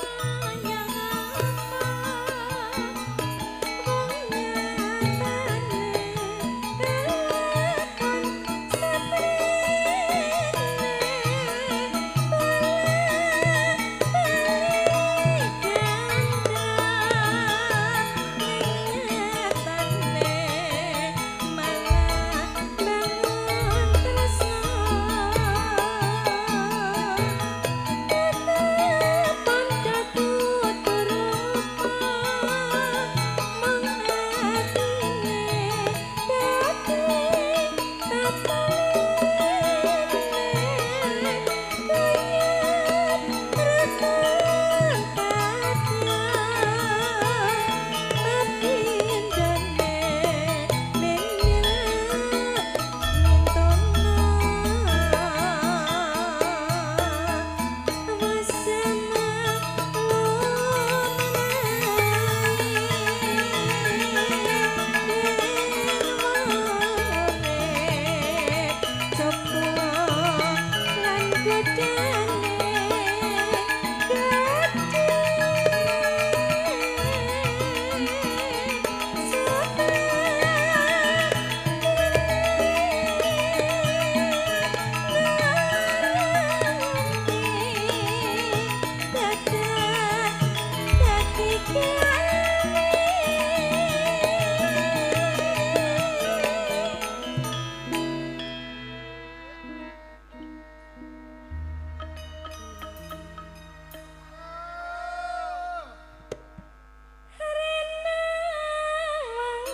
Coba lan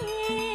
天。